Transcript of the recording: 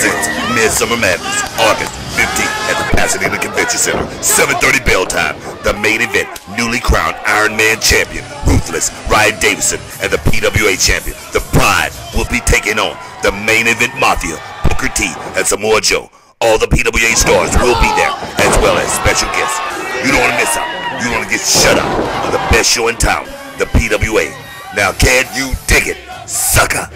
presents Midsummer Madness, August 15th at the Pasadena Convention Center, 7.30 bell time. The main event, newly crowned Iron Man champion, Ruthless, Ryan Davidson, and the PWA champion, The Pride, will be taking on the main event Mafia, Booker T, and Samoa Joe. All the PWA stars will be there, as well as special guests. You don't want to miss out. You don't want to get shut out. on the best show in town, the PWA. Now, can you dig it, sucker?